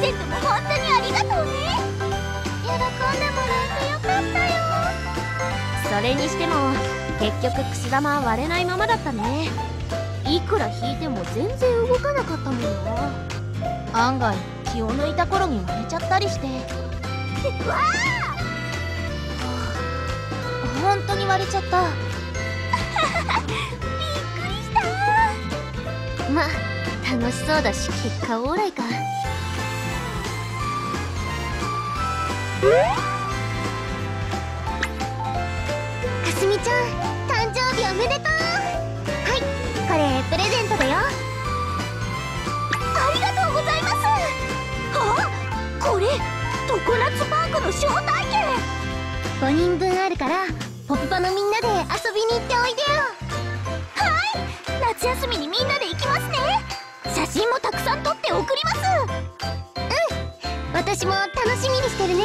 ゼントも本当にありがとうね喜んでもらえてよかったよ。それにしても結局くす玉は割れないままだったね。いくら引いても全然動かなかったもんな案外気を抜いた頃に割れちゃったりして。わあ。本当に割れちゃった。びっくりした。ま楽しそうだし結果オーライかかすみちゃん誕生日おめでとう。はいこれプレゼントだよ。ありがとうございます。あこれ常夏パークの招待券5人分あるからポッパのみんなで遊びに行っておいでよはい夏休みにみんなで行きますね写真もたくさん撮って送ります私も楽しみにしてるね。